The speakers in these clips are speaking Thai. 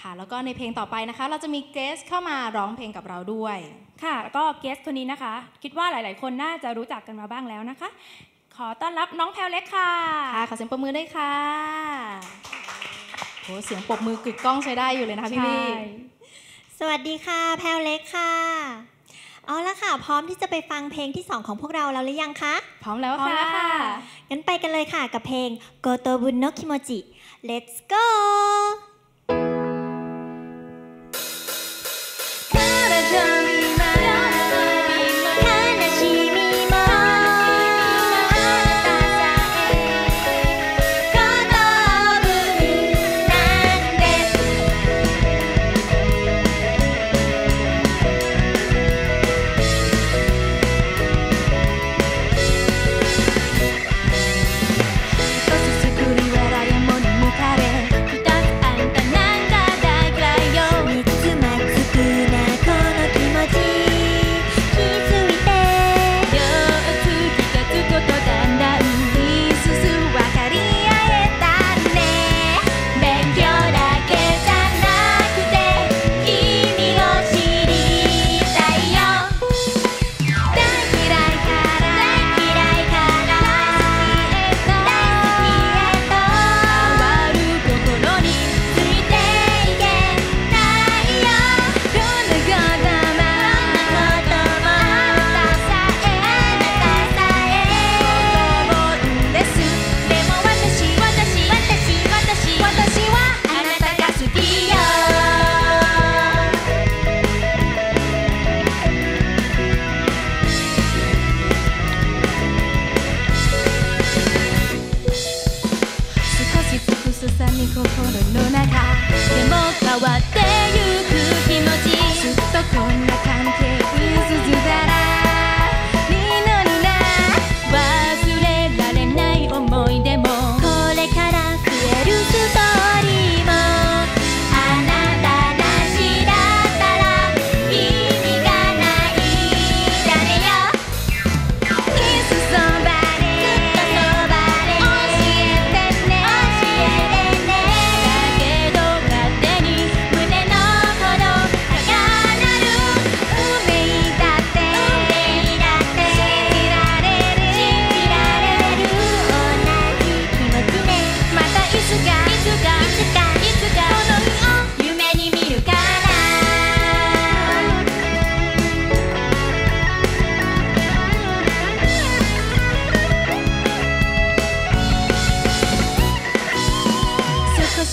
ค่ะแล้วก็ในเพลงต่อไปนะคะ เราจะมีเกสเข้ามาร้องเพลงกับเราด้วยค่ะแล้วก็เกสคนนี้นะคะ คิดว่าหลาย ๆ คนน่าจะรู้จักกันมาบ้างแล้วนะคะ ขอต้อนรับน้องแพลวเล็กค่ะค่ะขอเสียงปรบมือได้วยค่ะโหเสียงปรบมือกึกก้องใช้ได้อยู่เลยนะคะพี่พี่ใช่สวัสดีค่ะ แพลวเล็กค่ะเอาละค่ะ พร้อมที่จะไปฟังเพลงที่ 2 ของพวกเราแล้วหรือยังคะ พร้อมแล้วพร้อมค่ะแล้วค่ะงั้นไปกันเลยค่ะกับเพลง Goto Bun no Kimoji Let's go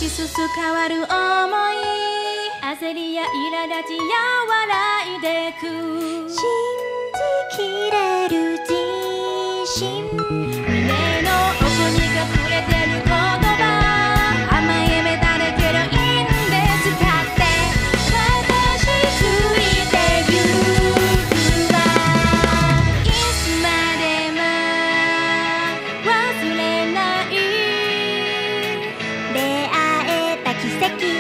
ちすす変わる想い。焦りや苛立ちや笑いでく。奇跡